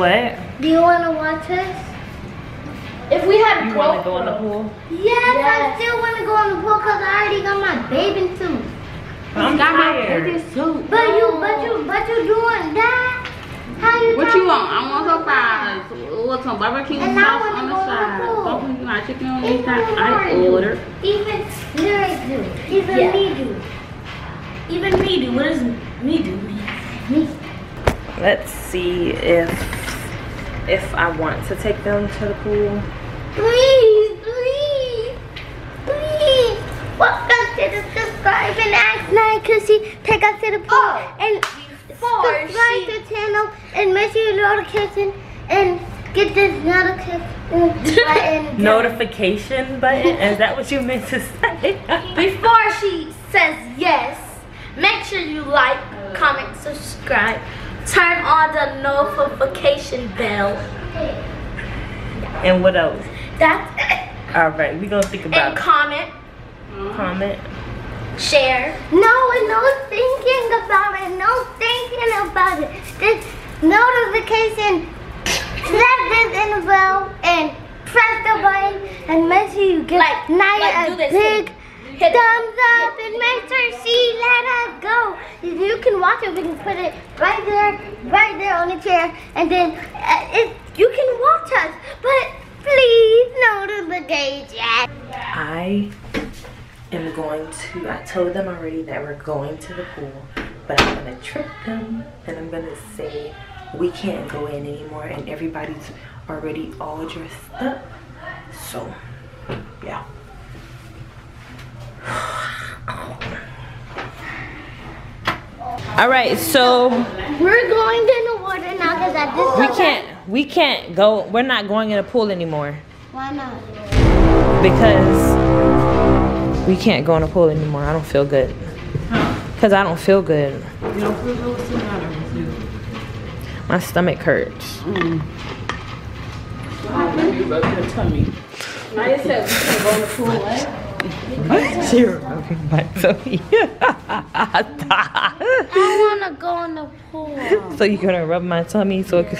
What? Do you want to watch us? If we had You want to go in the pool? Yes, I Yes. still want to go in the pool because I already got my bathing suit. I'm got my bathing suit. But you, but you, but you doing that? How you What you want? I want some that? fries. What's some barbecue And I sauce wanna on the go the side? pool. Don't you want chicken on the Even side? I Lauren do. ordered. Even lyric do. Even Yeah. me do. Even me do. What does me do? Me. Let's see if if I want to take them to the pool. Please, please, please. Welcome to the subscribe and ask night cause she take us to the pool Oh, and subscribe she- to the channel and make sure you notification and get this notification button. Notification button? Is that what you meant to say? Before she says yes, make sure you like, comment, subscribe, turn on the notification bell. and what else? That's it. All right, we're gonna think about And about comment, comment. share. No, and no thinking about it. No thinking about it. Just notification. Slap this in the bell and press the button and make sure you get Like- like do a this big it. Thumbs up and make sure she let us go. You can watch it, we can put it right there, right there on the chair, and then uh, it, you can watch us. But please notification. I am going to, I told them already that we're going to the pool, but I'm gonna trick them and I'm gonna say we can't go in anymore and everybody's already all dressed up. So, yeah. All right, so We're going in the water now because at this we can't, we can't go, we're not going in a pool anymore Why not? because we can't go in a pool anymore. I don't feel good. Huh? Cause I don't feel good. You don't feel good? What's the matter with you? My stomach hurts. What happened? You broke your tummy. Naya said we can go in the pool, what? Zero rubbing my tummy. I want to go in the pool. so you're gonna rub my tummy so it can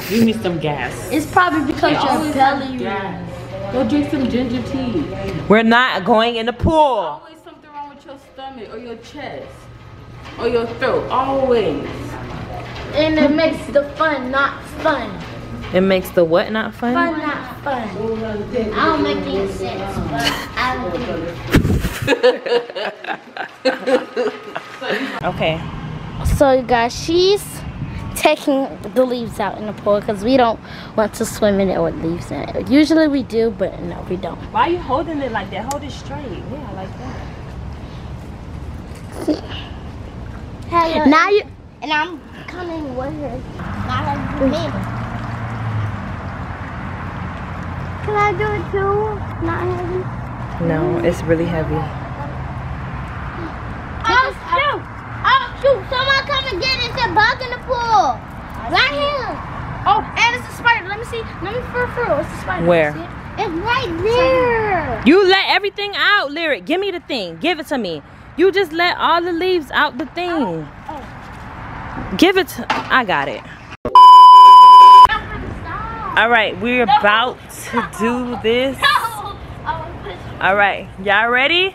give me some gas. It's probably because your belly. Yeah. Go drink some ginger tea. We're not going in the pool. Always something wrong with your stomach or your chest or your throat. Always. And it makes the fun not fun. It makes the what not fun? Fun not fun. I don't make any sense, but I don't. Okay. So, you guys, she's taking the leaves out in the pool because we don't want to swim in it with leaves in it. Usually we do, but no, we don't. Why are you holding it like that? Hold it straight. Yeah, like that. Now you and I'm coming with her. Not like you me. Can I do it too? Not heavy. No, it's really heavy. Oh shoot! Oh shoot! Someone come and get it. It's a bug in the pool. Right here. Oh, and it's a spider. Let me see. Let me fur fur. It's a spider. Where? It's right there. You let everything out, Lyric. Give me the thing. Give it to me. You just let all the leaves out the thing. Oh, oh. Give it to I got it. All right, we're about to do this. All right, y'all ready?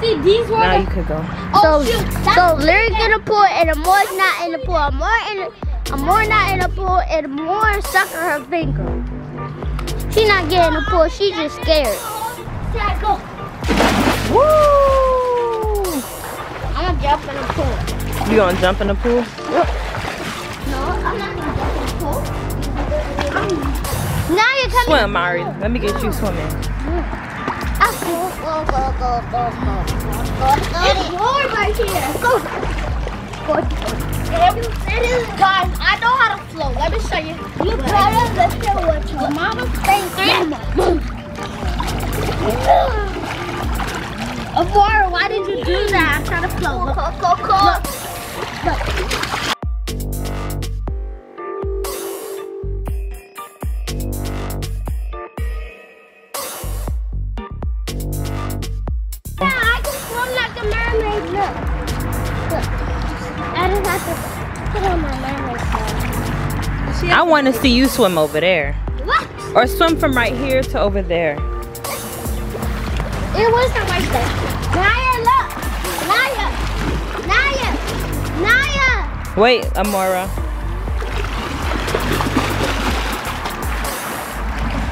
See, these were Now you could go. Oh, So, so Larry's in the pool and Amore's not in the pool. Amore in the, Amore not in the pool and Amore stuck in her finger. She not getting in the pool. She just scared. Woo! Gonna jump in the pool. You gonna jump in the pool? No, I'm not gonna jump in the pool. Now you're coming. Swim, Mari. Let me get you swimming. Ah, Go, go, go, go, go, go. It's warm right here. Go. Go. Guys, I know how to float. Let me show you. You better listen what your mama say. Avora, why did you do that? I'm trying to float. Look, look, look. Yeah, I can swim like a mermaid. Look. Look. I have to put on my mermaid. I want to see you swim over there. What? Or swim from right here to over there. It wasn't right there. Naya, look. Naya. Naya. Naya. Wait, Amora.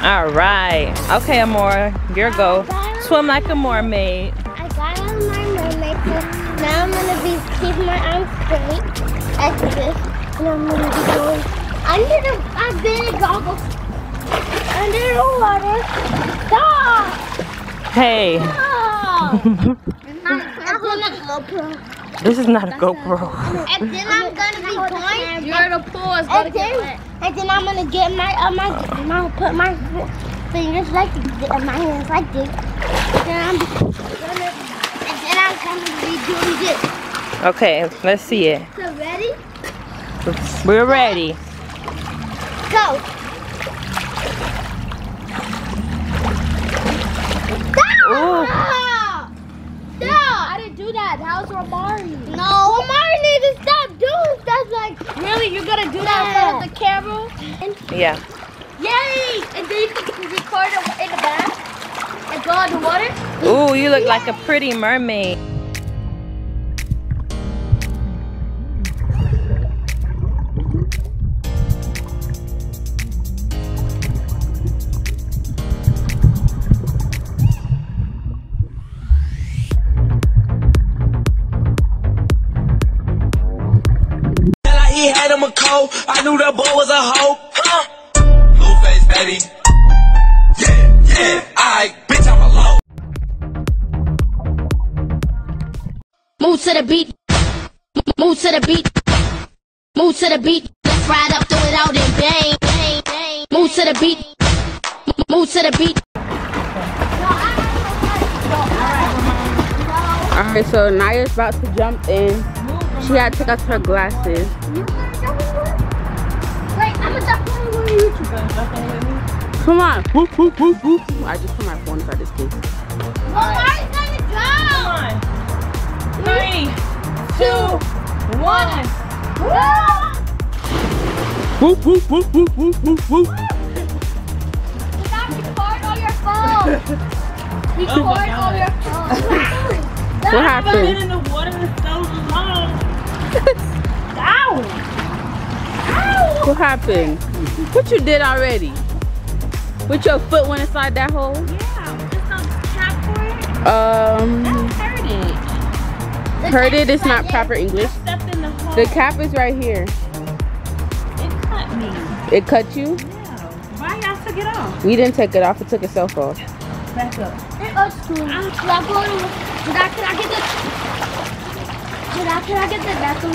All right. Okay, Amora. Your go. Swim like a mermaid. I got on my mermaid suit. Now I'm gonna be keep my arms straight like this, and I'm gonna be going under the. I've been in goggles under the water. Stop! Hey, Stop! I'm gonna GoPro. this is not a GoPro. And then I'm gonna be going. You're in a pool. It's And then, and then I'm gonna get my uh, my and I'll put my fingers like this, my hands like this. Then I'm gonna and then I'm gonna be doing this. Okay, let's see it. So ready? We're ready. Go. Ooh. Stop! Stop! I didn't do that. That was Ramari. No, Omari need to stop doing stuff like Really? You're gonna do that in front of the camera? Yeah. Yay! And then you can record it in the back and go underwater. Ooh, you look like a pretty mermaid. Knew that boy was a hoe. Huh? Blueface, baby. Yeah, yeah. I, bitch, I'm a low. Move to the beat. Move to the beat. Move to the beat. Let's ride up, throw it out and bang, bang, bang. Move to the beat. Move to the beat. Alright, so Naya's about to jump in. She had to take out her glasses. Come on. Whoop, whoop, whoop, whoop. I just put my phone inside this case. Omari's gonna jump. Three, two, one. Whoop, whoop, whoop, whoop, whoop, whoop, whoop. Stop record all your phone. Record oh all your phone. What happened? in the water so long. What happened? What you did already? With your foot went inside that hole? Yeah, with the cap for it. Um, heard it is not proper English. Stepped in the hole. The cap is right here. It cut me. It cut you? Why y'all took it off? We didn't take it off. It took itself off. Back up. It goes to. Can I go to? Can I, can I get the? Can I, can I get the bathroom?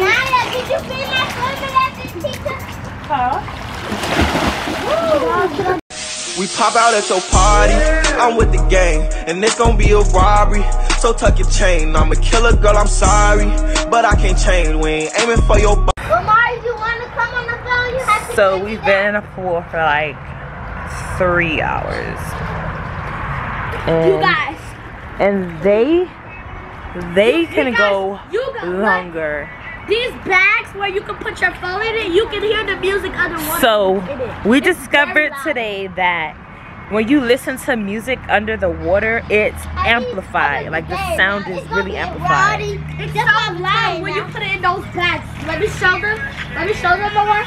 Naya, did you see my swimming lesson teacher? We pop out at your party. I'm with the gang, and it's gonna be a robbery. So tuck your chain. I'm a killer girl, I'm sorry. But I can't change. We ain't aiming for your b- Omar, you want to come on the phone? You have So we've been in a pool for like three hours. And, You guys. and they they can guys, go you guys, what? longer. These bags where you can put your phone in it, you can hear the music underwater. So we It's discovered today that when you listen to music under the water, it's amplified. Like the sound is really amplified. It's so loud when you put it in those bags. Let me show them. Let me show them more.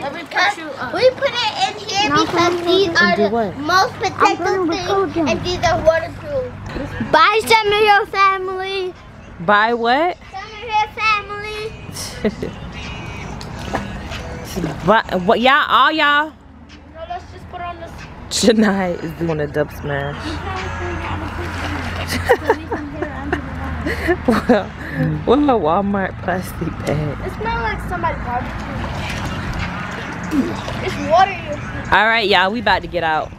Let me put you up. We put it in here because these are the most protective things and these are waterproof. Bye, your family. By what? Summerhill family. but what y'all all y'all No, let's just put on this. Janai is doing a dub smash. well, what a Walmart plastic bag. It smells like somebody barbecue. It's water. here. All right, y'all, we about to get out.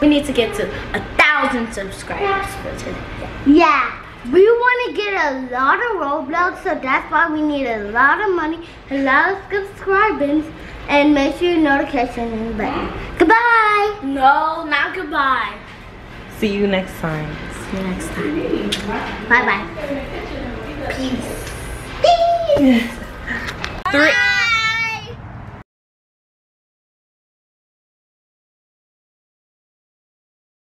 We need to get to a thousand subscribers for today. Yeah, we want to get a lot of Roblox, so that's why we need a lot of money, a lot of subscribers, and make sure your notification is button. Goodbye. No, not goodbye. See you next time. See you next time. Bye bye. Peace. please.